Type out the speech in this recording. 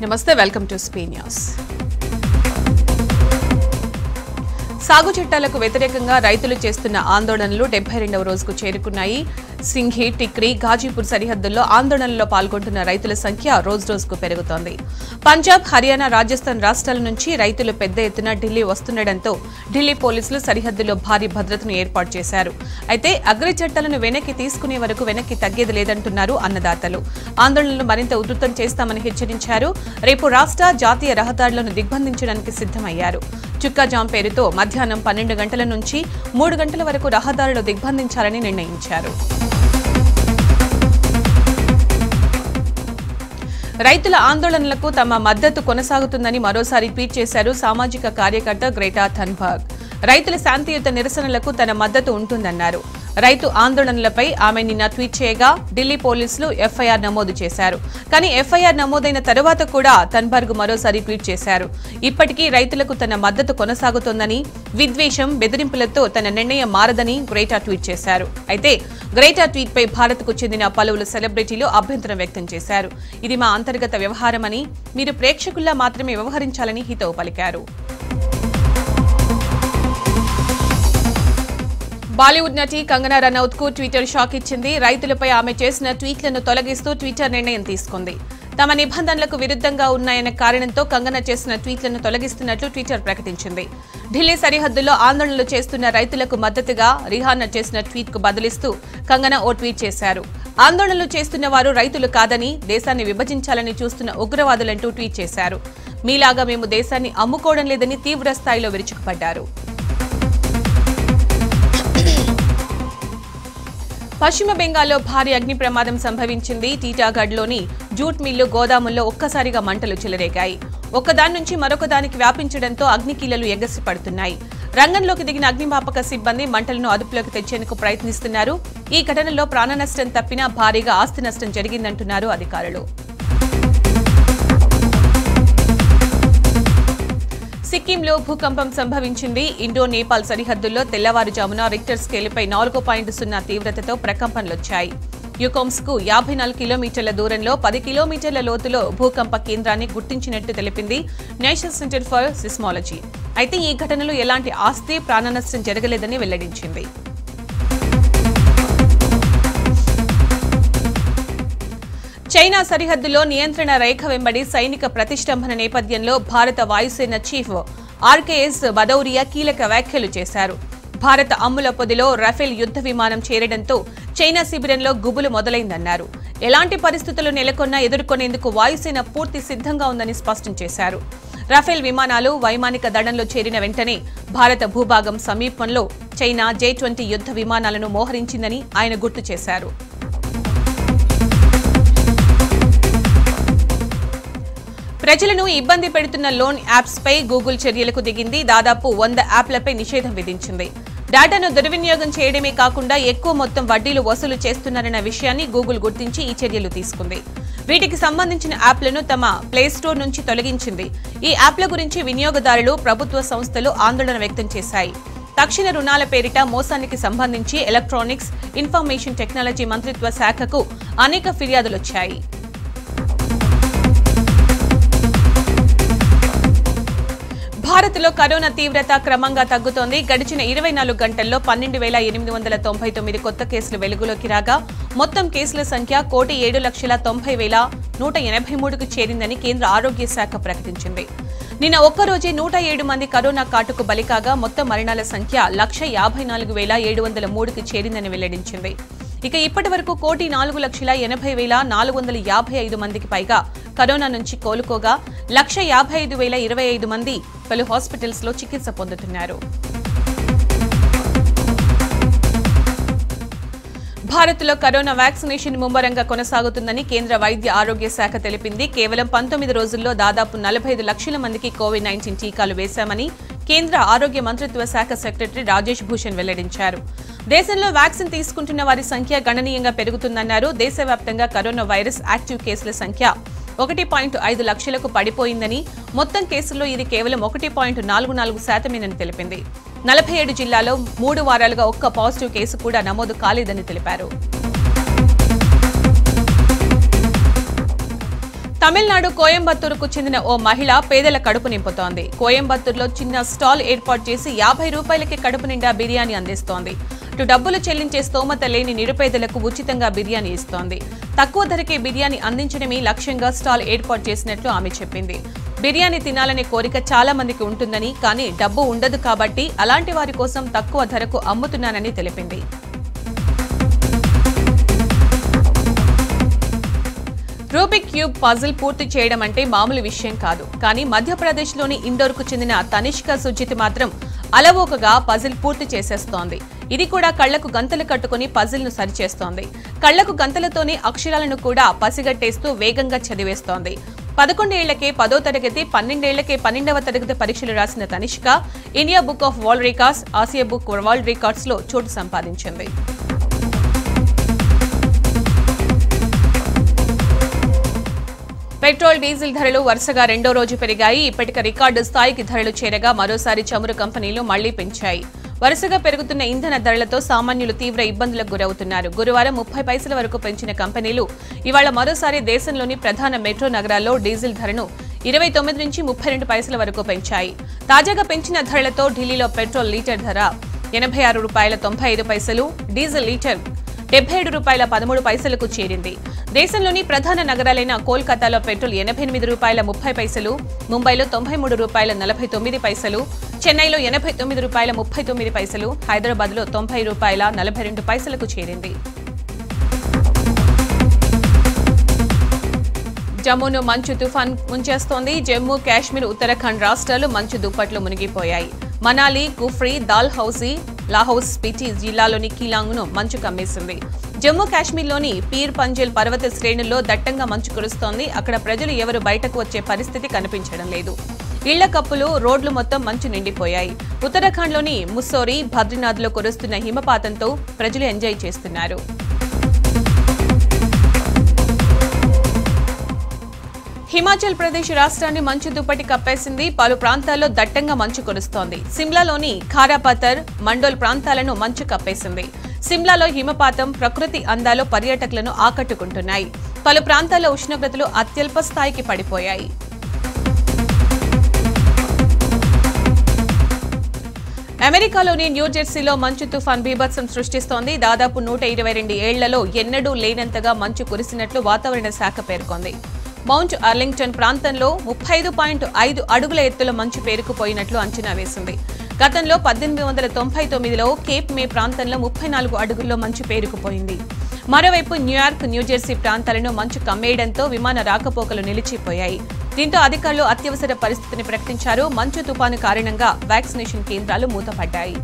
Namaste, welcome to Spain News. సాగు చట్టాలకు వ్యతిరేకంగా రైతులు చేస్తున్న ఆందోళనలు డెబ్బై రెండవ రోజుకు చేరుకున్నాయి. సింఘి టిక్రీ ఘాజీపూర్ సరిహద్దుల్లో ఆందోళనలో పాల్గొంటున్న రైతుల సంఖ్య రోజురోజుకు పెరుగుతోంది. పంజాబ్ హర్యానా రాజస్థాన్ రాష్ట్రాల నుంచి రైతులు పెద్ద ఎత్తున ఢిల్లీ వస్తుండటంతో ఢిల్లీ పోలీసులు సరిహద్దులో భారీ భద్రతను ఏర్పాటు చేశారు. అయితే అగ్రి చట్టాలను వెనక్కి తీసుకునే వరకు వెనక్కి తగ్గేది లేదంటున్నారు అన్నదాతలు. ఆందోళనలు మరింత ఉధృతం చేస్తామని హెచ్చరించారు. రేపు రాష్ట్ర జాతీయ రహదారులను దిగ్బంధించడానికి సిద్ధమయ్యారు. చుక్కా జామ్ పేరుతో మధ్యాహ్నం పన్నెండు గంటల నుంచి మూడు గంటల వరకు రహదారులు దిగ్బంధించాలని నిర్ణయించారు. రైతుల ఆందోళనలకు తమ మద్దతు కొనసాగుతుందని మరోసారి ట్వీట్ చేశారు సామాజిక కార్యకర్త గ్రేటా థన్బర్గ్ రైతుల శాంతియుత నిరసనలకు తన మద్దతు ఉంటుందన్నారు. రైతు ఆందోళనలపై ఆమె నిన్న ట్వీట్ చేయగా ఢిల్లీ పోలీసులు ఎఫ్ఐఆర్ నమోదు చేశారు. కానీ ఎఫ్ఐఆర్ నమోదైన తర్వాత కూడా తన్బర్గ్ మరోసారి ట్వీట్ చేశారు. ఇప్పటికీ రైతులకు తన మద్దతు కొనసాగుతోందని విద్వేషం బెదిరింపులతో తన నిర్ణయం మారదని గ్రేటా ట్వీట్ చేశారు. అయితే గ్రేటా ట్వీట్పై భారత్కు చెందిన పలువురు సెలబ్రిటీలు అభ్యంతరం వ్యక్తం చేశారు. ఇది మా అంతర్గత వ్యవహారమని మీరు ప్రేక్షకుల్లా మాత్రమే వ్యవహరించాలని హితవు పలికారు. బాలీవుడ్ నటి కంగనా రనౌత్కు ట్విట్టర్ షాక్ ఇచ్చింది. రైతులపై ఆమె చేసిన ట్వీట్లను తొలగిస్తూ ట్విట్టర్ నిర్ణయం తీసుకుంది. తమ నిబంధనలకు విరుద్ధంగా ఉన్నాయన్న కారణంతో కంగనా చేసిన ట్వీట్లను తొలగిస్తున్నట్లు ట్విట్టర్ ప్రకటించింది. ఢిల్లీ సరిహద్దుల్లో ఆందోళనలు చేస్తున్న రైతులకు మద్దతుగా రిహానా చేసిన ట్వీట్కు బదులిస్తూ కంగనా ఓ ట్వీట్ చేశారు. ఆందోళనలు చేస్తున్న వారు రైతులు కాదని దేశాన్ని విభజించాలని చూస్తున్న ఉగ్రవాదులంటూ ట్వీట్ చేశారు. మీలాగా మేము దేశాన్ని అమ్ముకోవడం లేదని తీవ్ర స్థాయిలో విరుచుకుపడ్డారు. పశ్చిమ బెంగాల్లో భారీ అగ్ని ప్రమాదం సంభవించింది. టీటాగఢ్లోని జూట్ మిల్లు గోదాముల్లో ఒక్కసారిగా మంటలు చెలరేగాయి. ఒకదాని నుంచి మరొక దానికి వ్యాపించడంతో అగ్నికీలలు ఎగసిపడుతున్నాయి రంగంలోకి దిగిన అగ్నిమాపక సిబ్బంది మంటలను అదుపులోకి తెచ్చేందుకు ప్రయత్నిస్తున్నారు. ఈ ఘటనలో ప్రాణ నష్టం తప్పినా భారీగా ఆస్తి నష్టం జరిగిందంటున్నారు అధికారులు. సిక్కింలో భూకంపం సంభవించింది. ఇండో నేపాల్ సరిహద్దుల్లో తెల్లవారుజామున రిక్టర్ స్కేలుపై నాలుగు పాయింట్ సున్నా తీవ్రతతో ప్రకంపనలొచ్చాయి. యుకోమ్స్కు యాభై నాలుగు కిలోమీటర్ల దూరంలో పది కిలోమీటర్ల లోతులో భూకంప కేంద్రాన్ని గుర్తించినట్టు తెలిపింది నేషనల్ సెంటర్ ఫర్ సిస్మాలజీ. అయితే ఈ ఘటనలో ఎలాంటి ఆస్తి ప్రాణనష్టం జరగలేదని వెల్లడించింది. చైనా సరిహద్దులో నియంత్రణ రేఖ వెంబడి సైనిక ప్రతిష్టంభన నేపథ్యంలో భారత వాయుసేన చీఫ్ ఆర్కేఎస్ బదౌరియా కీలక వ్యాఖ్యలు చేశారు. భారత అమ్ముల పొదిలో రఫేల్ యుద్ధ విమానం చేరడంతో చైనా శిబిరంలో గుబులు మొదలైందన్నారు. ఎలాంటి పరిస్థితులు నెలకొన్నా ఎదుర్కొనేందుకు వాయుసేన పూర్తి సిద్ధంగా ఉందని స్పష్టం చేశారు. రఫేల్ విమానాలు వైమానిక దళంలో చేరిన వెంటనే భారత భూభాగం సమీపంలో చైనా జే ట్వంటీ యుద్ధ విమానాలను మోహరించిందని ఆయన గుర్తు చేశారు. ప్రజలను ఇబ్బంది పెడుతున్న లోన్ యాప్స్ పై గూగుల్ చర్యలకు దిగింది. దాదాపు వంద యాప్లపై నిషేధం విధించింది. డేటాను దుర్వినియోగం చేయడమే కాకుండా ఎక్కువ మొత్తం వడ్డీలు వసూలు చేస్తున్నారన్న విషయాన్ని గూగుల్ గుర్తించి ఈ చర్యలు తీసుకుంది. వీటికి సంబంధించిన యాప్లను తమ ప్లేస్టోర్ నుంచి తొలగించింది. ఈ యాప్ల గురించి వినియోగదారులు ప్రభుత్వ సంస్థలు ఆందోళన వ్యక్తం చేశాయి. తక్షణ రుణాల పేరిట మోసానికి సంబంధించి ఎలక్ట్రానిక్స్ ఇన్ఫర్మేషన్ టెక్నాలజీ మంత్రిత్వ శాఖకు అనేక ఫిర్యాదులొచ్చాయి. భారత్లో కరోనా తీవ్రత క్రమంగా తగ్గుతోంది. గడిచిన ఇరవై నాలుగు గంటల్లో పన్నెండు వేల ఎనిమిది వందల తొంభై తొమ్మిది కొత్త కేసులు వెలుగులోకి రాగా మొత్తం కేసుల సంఖ్య కోటి ఏడు లక్షల తొంభై వేల నూట ఎనభై మూడుకు చేరిందని కేంద్ర ఆరోగ్య శాఖ ప్రకటించింది. నిన్న ఒక్కరోజే నూట ఏడు మంది కరోనా కాటుకు బలికాగా మొత్తం మరణాల సంఖ్య లక్ష యాభై నాలుగు వేల ఏడు వందల మూడుకి చేరిందని వెల్లడించింది. ఇక ఇప్పటి వరకు కోటి నాలుగు లక్షల ఎనభై వేల నాలుగు వందల యాభై ఐదు మందికి పైగా కరోనా నుంచి కోలుకోగా లక్ష యాభై ఐదు వేల ఇరవై ఐదు మంది పలు హాస్పిటల్స్లో చికిత్స పొందుతున్నారు. భారత్లో కరోనా వ్యాక్సినేషన్ ముమ్మరంగా కొనసాగుతుందని కేంద్ర వైద్య ఆరోగ్య శాఖ తెలిపింది. కేవలం పంతొమ్మిది రోజుల్లో దాదాపు నలభై ఐదు లక్షల మందికి కోవిడ్ నైన్టీన్ టీకాలు వేశామని కేంద్ర ఆరోగ్య మంత్రిత్వ శాఖ సెక్రటరీ రాజేష్ భూషణ్ వెల్లడించారు. దేశంలో వ్యాక్సిన్ తీసుకుంటున్న వారి సంఖ్య గణనీయంగా పెరుగుతుందన్నారు. దేశవ్యాప్తంగా కరోనా వైరస్ యాక్టివ్ కేసుల సంఖ్య ఒకటి పాయింట్ ఐదు లక్షలకు పడిపోయిందని మొత్తం కేసుల్లో ఇది కేవలం ఒకటి పాయింట్ నాలుగు నాలుగు శాతమేనని తెలిపింది. నలభై ఏడు జిల్లాలో మూడు వారాలుగా ఒక్క పాజిటివ్ కేసు కూడా నమోదు కాలేదని తెలిపారు. తమిళనాడు కోయంబత్తూరుకు చెందిన ఓ మహిళ పేదల కడుపు నింపుతోంది. కోయంబత్తూరులో చిన్న స్టాల్ ఏర్పాటు చేసి యాభై రూపాయలకి కడుపు నిండా బిర్యానీ అందిస్తోంది. అటు డబ్బులు చెల్లించే స్తోమత లేని నిరుపేదలకు ఉచితంగా బిర్యానీ ఇస్తోంది. తక్కువ ధరకే బిర్యానీ అందించడమే లక్ష్యంగా స్టాల్ ఏర్పాటు చేసినట్లు ఆమె చెప్పింది. బిర్యానీ తినాలనే కోరిక చాలా మందికి ఉంటుందని కానీ డబ్బు ఉండదు కాబట్టి అలాంటి వారి కోసం తక్కువ ధరకు అమ్ముతున్నానని తెలిపింది. రూబిక్ క్యూబ్ పజిల్ పూర్తి చేయడం అంటే మామూలు విషయం కాదు. కానీ మధ్యప్రదేశ్లోని ఇండోర్కు చెందిన తనిష్క సుజిత్ మాత్రం అలవోకగా పజిల్ పూర్తి చేసేస్తోంది. ఇది కూడా కళ్ళకు గంతలు కట్టుకుని పజిల్ను సరిచేస్తోంది. కళ్ళకు గంతలతోనే అక్షరాలను కూడా పసిగట్టేస్తూ వేగంగా చదివేస్తోంది. పదకొండేళ్ళకే పదో తరగతి పన్నెండేళ్ళకే పన్నెండవ తరగతి పరీక్షలు రాసిన Tanishka India Book of World Records Asia Book World రికార్డ్స్లో చోటు సంపాదించింది. పెట్రోల్ డీజిల్ ధరలు వరుసగా రెండో రోజు పెరిగాయి. ఇప్పటిక రికార్డు స్థాయికి ధరలు చేరగా మరోసారి చమురు కంపెనీలు మళ్ళీ పెంచాయి. వరుసగా పెరుగుతున్న ఇంధన ధరలతో సామాన్యులు తీవ్ర ఇబ్బందులకు గురవుతున్నారు. గురువారం ముప్పై పైసల వరకు పెంచిన కంపెనీలు ఇవాళ మరోసారి దేశంలోని ప్రధాన మెట్రో నగరాల్లో డీజిల్ ధరను ఇరవై తొమ్మిది నుంచి ముప్పై రెండు పైసల వరకు పెంచాయి. తాజాగా పెంచిన ధరలతో ఢిల్లీలో పెట్రోల్ లీటర్ ధర ఎనభై ఆరు రూపాయల తొంభై ఐదు పైసలు డీజిల్ లీటర్ డెబ్బై ఏడు రూపాయల పదమూడు పైసలకు చేరింది. దేశంలోని ప్రధాన నగరాలైన కోల్కతాలో పెట్రోల్ ఎనభై ఎనిమిది రూపాయల ముప్పై పైసలు ముంబైలో తొంభై మూడు రూపాయల నలభై తొమ్మిది పైసలు చెన్నైలో ఎనభై తొమ్మిది రూపాయల ముప్పై తొమ్మిది పైసలు హైదరాబాద్లో తొంభై రూపాయల నలభై రెండు పైసలకు చేరింది. జమ్మూను మంచు తుఫాన్ ముంచేస్తోంది. జమ్మూ కాశ్మీర్ ఉత్తరాఖండ్ రాష్ట్రాలు మంచు దుప్పట్లు మునిగిపోయాయి. మనాలి కుఫ్రీ దాల్ హౌసీ లాహౌస్ స్పిటి జిల్లాలోని కీలాంగ్ను మంచు కమ్మేసింది. జమ్మూ కాశ్మీర్లోని పీర్ పంజల్ పర్వత శ్రేణుల్లో దట్టంగా మంచు కురుస్తోంది. అక్కడ ప్రజలు ఎవరు బయటకు వచ్చే పరిస్థితి కనిపించడం లేదు. ఇళ్ళ కప్పులు రోడ్లు మొత్తం మంచు నిండిపోయాయి. ఉత్తరాఖండ్లోని ముస్సోరి బద్రీనాథ్లో కురుస్తున్న హిమపాతంతో ప్రజలు ఎంజాయ్ చేస్తున్నారు. హిమాచల్ ప్రదేశ్ రాష్ట్రాన్ని మంచు దుప్పటి కప్పేసింది. పలు ప్రాంతాల్లో దట్టంగా మంచు కురుస్తోంది. సిమ్లాలోని ఖారాపతర్ మండోల్ ప్రాంతాలను మంచు కప్పేసింది. సిమ్లాలో హిమపాతం ప్రకృతి అందాలు పర్యాటకులను ఆకట్టుకుంటున్నాయి. పలు ప్రాంతాల్లో ఉష్ణోగ్రతలు అత్యల్ప స్థాయికి పడిపోయాయి. అమెరికాలోని న్యూజెర్సీలో మంచు తుఫాన్ బీభత్సం సృష్టిస్తోంది. దాదాపు నూట ఇరవై రెండు ఏళ్ళలో ఎన్నడూ లేనంతగా మంచు కురిసినట్లు వాతావరణ శాఖ పేర్కొంది. మౌంట్ అర్లింగ్టన్ ప్రాంతంలో ముప్పై ఐదు పాయింట్ ఐదు అడుగుల ఎత్తుల మంచు పేరుకుపోయినట్లు అంచనా వేసింది. గతంలో పద్దెనిమిది వందల తొంభై తొమ్మిదిలో కేప్ మే ప్రాంతంలో ముప్పై నాలుగు అడుగుల్లో మంచు పేరుకుపోయింది. మరోవైపు న్యూయార్క్ న్యూజెర్సీ ప్రాంతాలను మంచు కమ్మేయడంతో విమాన రాకపోకలు నిలిచిపోయాయి. దీంతో అధికారులు అత్యవసర పరిస్థితిని ప్రకటించారు. మంచు తుపాను కారణంగా వ్యాక్సినేషన్ కేంద్రాలు మూతపడ్డాయి.